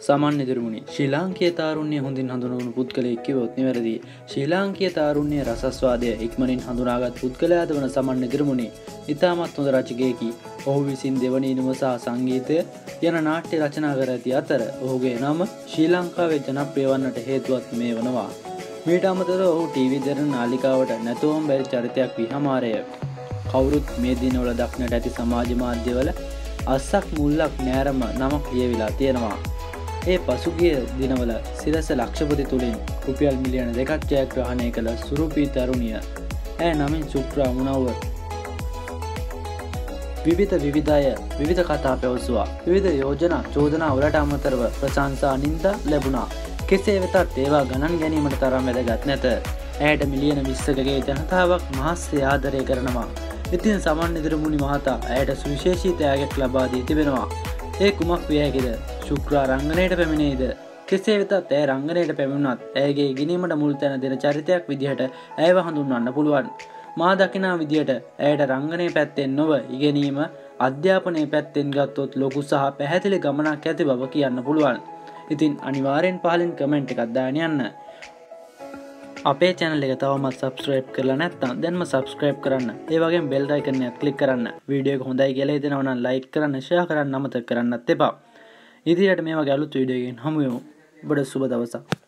සමන් ඉදිරමුණි ශ්‍රී ලාංකීය තාරුණ්‍ය හොඳින් හඳුනුණු පුද්ගලයෙක් කිවොත් නිවැරදි ශ්‍රී ලාංකීය තාරුණ්‍ය රසස්වාදය ඉක්මනින් හඳුනාගත් පුද්ගලයාද වන සමන් ඉදිරමුණි ඉතාමත් හොඳ රචකයකි. ඔහු විසින් දෙවනීනුම සහ සංගීතය යන නාට්‍ය රචනා කර ඇති අතර ඔහුගේ නම ශ්‍රී ලංකාවේ ජනප්‍රියවන්නට හේතුවත් මේ වනවා මීට අමතර ඔහු ටීවි දෙරන නාලිකාවට නැතුවම් බැරි චරිතයක් විහමාරය කවුරුත් මේ දිනවල දක්නට ඇති සමාජ මාධ්‍යවල අස්සක් මුල්ලක් නෑරම නමක් ලියවිලා තියෙනවා. ඒ පසුගිය දිනවල සිරස ලක්ෂපති තුළින් රුපියල් මිලියන දෙකක් ජයග්‍රහණය කළ සුරුපී තරුණිය ඇය නමින් සුප්‍රා මුණව්ව විවිධ විවිධය විවිධ කතා පැවසවා. විවිධ යෝජනා චෝදනා වලට අමතරව ප්‍රශංසා නින්ද ලැබුණා. කෙසේ වෙතත් ඒවා ගණන් ගැනීමට තරම් වැදගත් නැත. ඇයට මිලියන විස්සකගේ ජනතාවක් මහස්සේ ආදරය කරනවා. ඉතින් සමන් ඉදිරමුණි මහතා ඇයට සුවිශේෂී තෑගක් ලබාදී තිබෙනවා. ඒ කුමක් වියහැකිද ශුක්‍රා රංගනයට පැමිණේද? කෙසේ වෙතත් ඇය රංගනයට පැමිණුණත් ඇයගේ ගිනීමට මුල් තැන දෙන චරිතයක් විදිහට ඇයව හඳුන්වන්න පුළුවන්. මා දකිනා විදියට ඇයට රංගනය පැත්තෙන් නොව ඉගෙනීම අධ්‍යාපනය පැත්තෙන් ගත්තොත් ලොකු සහ පැහැදිලි ගමනක් ඇති බව කියන්න පුළුවන්. ඉතින් අනිවාරෙන් පාලින් කමෙන්ට් එකක්දාන යන්න. අපේ චැනල එක තවමත් සබස්ක්‍රයිප් කරලා නැත්තම් දැන්ම සබස්ක්‍රයිප් කරන්න. ඒවගේ බෙල්ඩයිකනයක් කලික් කරන්න. වීඩියෝ හොඳයි කියල දෙනවන ලයික් කරන්න ශය කරන්න අමත කරන්නත් එපා. ඉදිරියට මේවා ගැලුත් විඩියගෙන් හමුයමු බඩ සුබ දවසක්.